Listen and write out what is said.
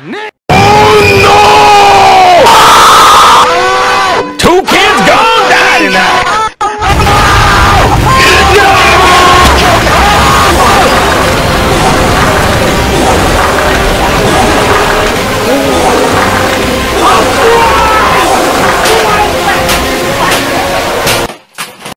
Nick!